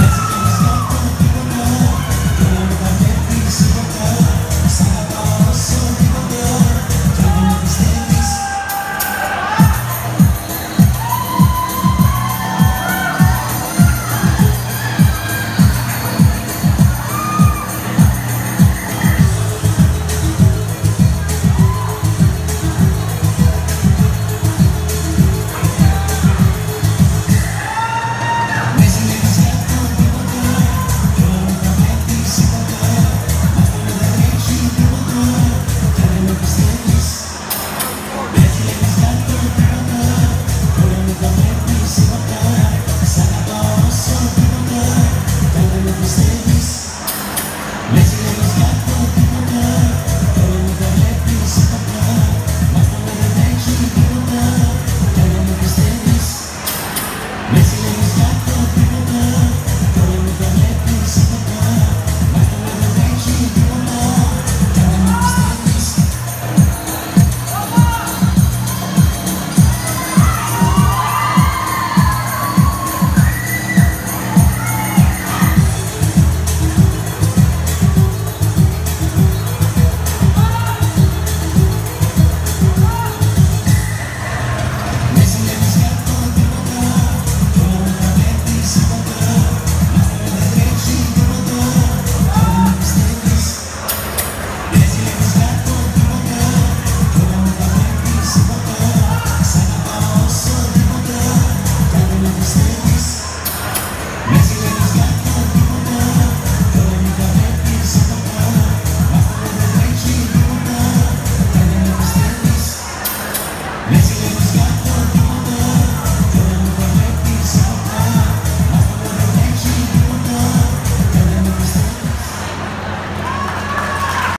Yes.